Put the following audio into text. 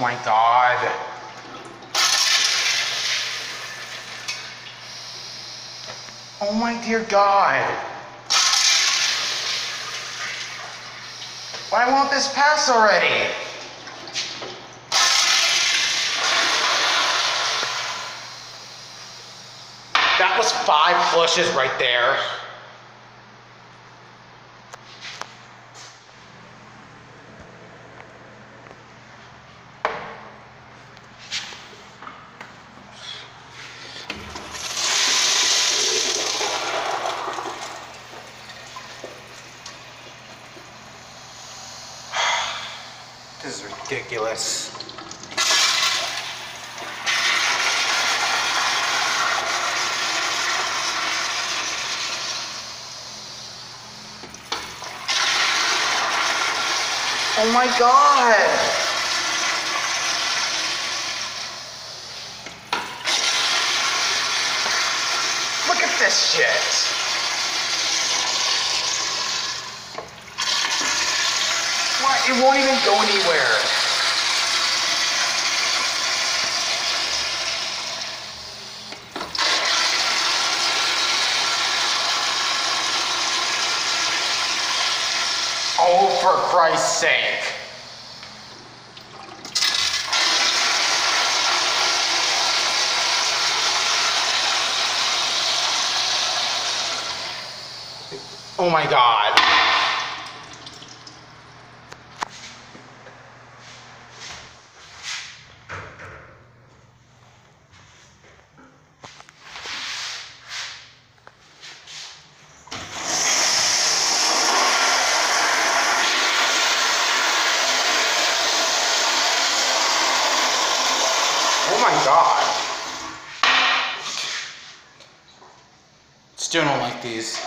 my god. Oh my dear god. Why won't this pass already? That was five flushes right there. This is ridiculous. Oh my god! Look at this shit! It won't even go anywhere. Oh, for Christ's sake. Oh my god. Oh my god. Still don't like these.